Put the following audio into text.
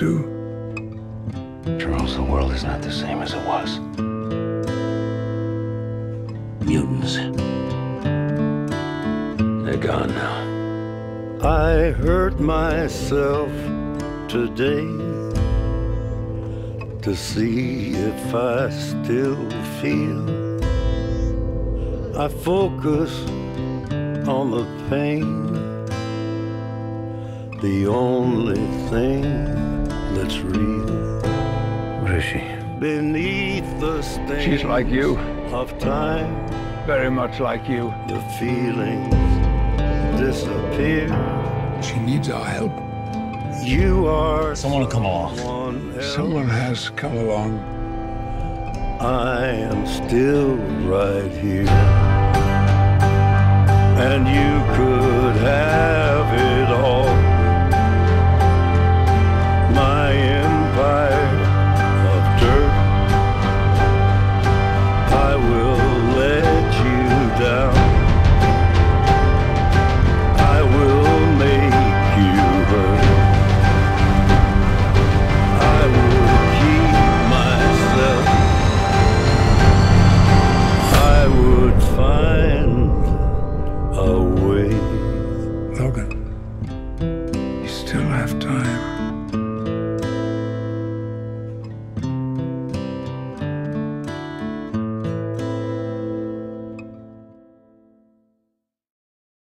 do. Charles, the world is not the same as it was. Mutants. They're gone now. I hurt myself today to see if I still feel. I focus on the pain, the only thing that's real. What is she? Beneath the stain She's like you. of time, Very much like you. the feelings disappear. She needs our help. You are Someone will come along. someone. Someone has come along. I am still right here. And you could find a way. Logan, you still have time.